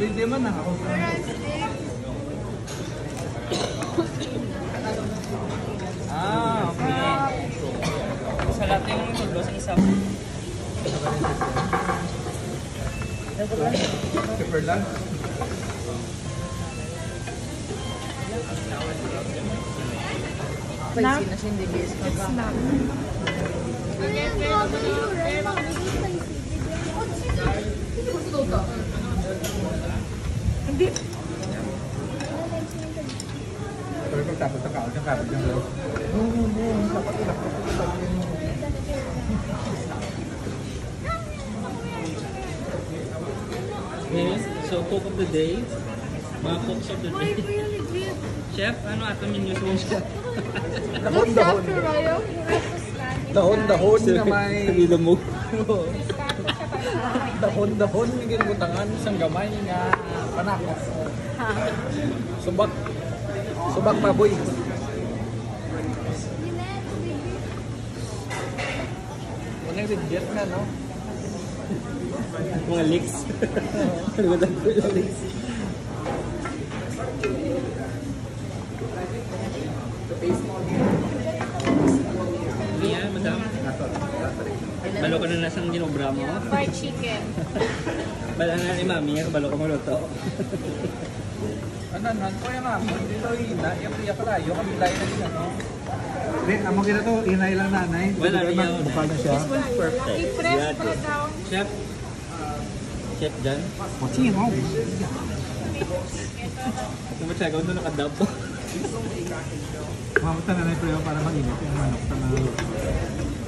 Hindi man na ako. Ah, okay. Sa lahat yung tulo sa isa. Pepper lang. Spicy na siya, hindi base ka ba? Pero pag tapos ng kaon, yung loob. No, no. Dapat ilak ko ito. Yes, so cook of the day. Mga cooks of the day. Chef, ano ato menus mo siya? Dahon, dahon. Dahon, dahon na may... Sabi mo. Dahon, dahon yung ginubutangan isang gamay nga panakot. Subak. Subak baboy. Unang legit na, no? Mga leaks. Ano ba yung leaks? Iya, Balo ka na nasang ginobra mo. Fried chicken. Bala na ni mami, balo ka maluto. Ano, nan? Kaya nga, hindi to ina. Yung priya ka layo, kami layo na din, ano? Hindi, amo kita to, inay lang nanay. Wala rin yun. Bukal na siya. Perfect. I-press mo daw. Chef. Chef Jan. Mochi, no? Kung ba siya, gawin doon nakadab po. Mamutan na na yung para mag-init yung manok sa mga